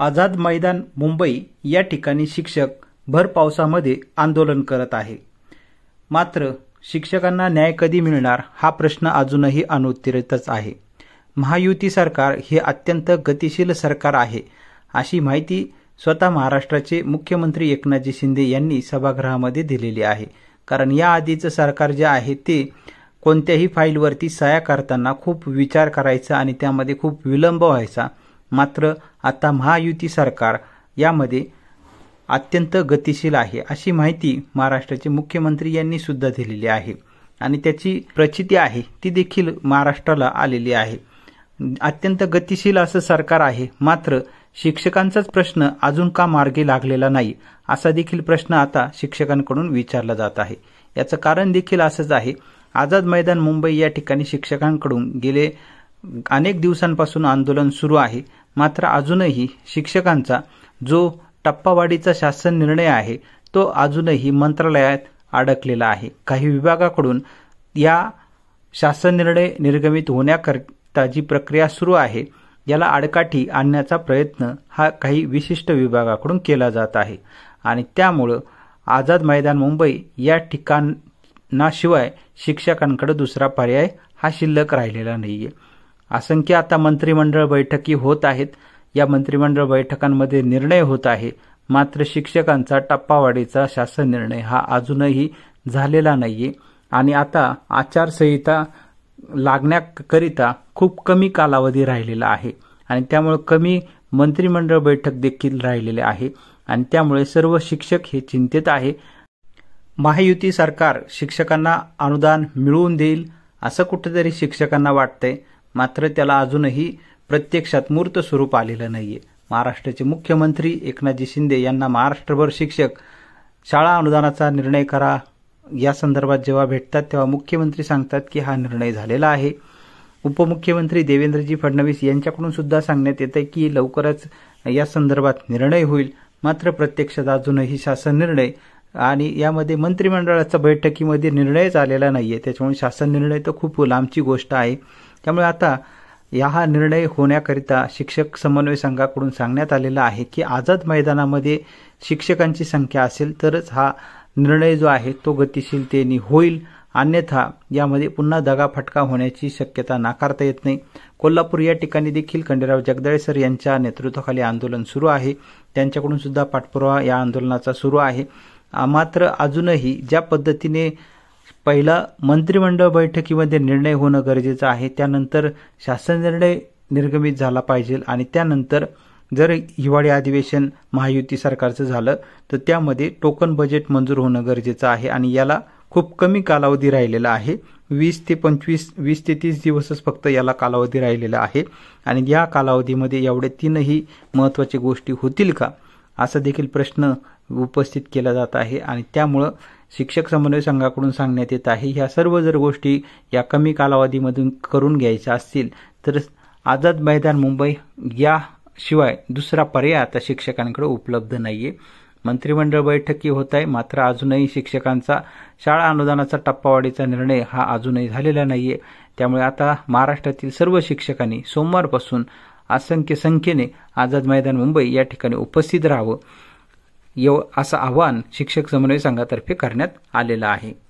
आझाद मैदान मुंबई या ठिकाणी शिक्षक भर पावसामध्ये आंदोलन करत आहे. मात्र शिक्षकांना न्याय कधी मिळणार हा प्रश्न अजूनही अनुत्तरितच आहे. महायुती सरकार हे अत्यंत गतिशील सरकार आहे अशी माहिती स्वतः महाराष्ट्राचे मुख्यमंत्री एकनाथजी शिंदे यांनी सभागृहामध्ये दिलेली आहे. कारण या आधीचं सरकार जे आहे ते कोणत्याही फाईलवरती सह्या करताना खूप विचार करायचा आणि त्यामध्ये खूप विलंब व्हायचा. मात्र आता महायुती सरकार यामध्ये अत्यंत गतिशील आहे अशी माहिती महाराष्ट्राचे मुख्यमंत्री यांनी सुद्धा दिलेली आहे. आणि त्याची प्रचिती आहे ती देखील महाराष्ट्राला आलेली आहे. अत्यंत गतिशील असं सरकार आहे मात्र शिक्षकांचाच प्रश्न अजून का मार्गी लागलेला नाही असा देखील प्रश्न आता शिक्षकांकडून विचारला जात आहे. याचं कारण देखील असंच आहे आझाद मैदान मुंबई या ठिकाणी शिक्षकांकडून गेले अनेक दिवसांपासून आंदोलन सुरू आहे मात्र अजूनही शिक्षकांचा जो टप्पावाढीचा शासन निर्णय आहे तो अजूनही मंत्रालयात अडकलेला आहे. काही विभागाकडून या शासन निर्णय निर्गमित होण्याकरता जी प्रक्रिया सुरू आहे याला आडकाठी आणण्याचा प्रयत्न हा काही विशिष्ट विभागाकडून केला जात आहे. आणि त्यामुळं आझाद मैदान मुंबई या ठिकाणाशिवाय शिक्षकांकडे दुसरा पर्याय हा शिल्लक राहिलेला नाही आहे असंख्य आता मंत्रिमंडळ बैठकी होत आहेत. या मंत्रिमंडळ बैठकांमध्ये निर्णय होत आहे. मात्र शिक्षकांचा टप्पावाढीचा शासन निर्णय हा अजूनही झालेला नाहीये. आणि आता आचारसंहिता लागण्याकरिता खूप कमी कालावधी राहिलेला आहे. आणि त्यामुळे कमी मंत्रिमंडळ बैठक देखील राहिलेले आहे. आणि त्यामुळे सर्व शिक्षक हे चिंतेत आहे. महायुती सरकार शिक्षकांना अनुदान मिळवून देईल असं कुठेतरी शिक्षकांना वाटतंय. मात्र त्याला अजूनही प्रत्यक्षात मूर्त स्वरूप आलेलं नाहीये. महाराष्ट्राचे मुख्यमंत्री एकनाथजी शिंदे यांना महाराष्ट्रभर शिक्षक शाळा अनुदानाचा निर्णय करा. या संदर्भात जेव्हा भेटतात तेव्हा मुख्यमंत्री सांगतात की हा निर्णय झालेला आहे. उपमुख्यमंत्री देवेंद्रजी फडणवीस यांच्याकडून सुद्धा सांगण्यात येत आहे की लवकरच या संदर्भात निर्णय होईल. मात्र प्रत्यक्षात अजूनही शासन निर्णय आणि यामध्ये मंत्रिमंडळाच्या बैठकीमध्ये निर्णयच आलेला नाहीये. त्याच्यामुळे शासन निर्णय तर खूप लांबची गोष्ट आहे. त्यामुळे आता या हा निर्णय होण्याकरिता शिक्षक समन्वय संघाकडून सांगण्यात आलेला आहे की आझाद मैदानामध्ये शिक्षकांची संख्या असेल तरच हा निर्णय जो आहे तो गतिशीलतेने होईल. अन्यथा यामध्ये पुन्हा दगाफटका होण्याची शक्यता नाकारता येत नाही. कोल्हापूर या ठिकाणी देखील खंडेराव जगदाळे सर यांच्या नेतृत्वाखाली आंदोलन सुरू आहे. त्यांच्याकडून सुद्धा पाठपुरावा या आंदोलनाचा सुरू आहे. मात्र अजूनही ज्या पद्धतीने पहिला मंत्रिमंडळ बैठकीमध्ये निर्णय होणं गरजेचं आहे. त्यानंतर शासन निर्णय निर्गमित झाला पाहिजे आणि त्यानंतर जर हिवाळी अधिवेशन महायुती सरकारचं झालं तर त्यामध्ये टोकन बजेट मंजूर होणं गरजेचं आहे आणि याला खूप कमी कालावधी राहिलेला आहे. वीस ते पंचवीस वीस ते तीस दिवसच फक्त याला कालावधी राहिलेला आहे. आणि या कालावधीमध्ये एवढे तीनही महत्त्वाच्या गोष्टी होतील का असा देखील प्रश्न उपस्थित केला जात आहे. आणि त्यामुळं शिक्षक समन्वय संघाकडून सांगण्यात येत आहे. ह्या सर्व जर गोष्टी या कमी कालावधीमधून करून घ्यायच्या असतील तर आझाद मैदान मुंबई याशिवाय दुसरा पर्याय आता शिक्षकांकडे उपलब्ध नाहीये. मंत्रिमंडळ बैठकी होत आहे मात्र अजूनही शिक्षकांचा शाळा अनुदानाचा टप्पावाढीचा निर्णय हा अजूनही झालेला नाहीये. त्यामुळे आता महाराष्ट्रातील सर्व शिक्षकांनी सोमवारपासून असंख्य संख्येने आझाद मैदान मुंबई या ठिकाणी उपस्थित राहावं. असं आवाहन शिक्षक समन्वय संघातर्फे करण्यात आलेलं आहे.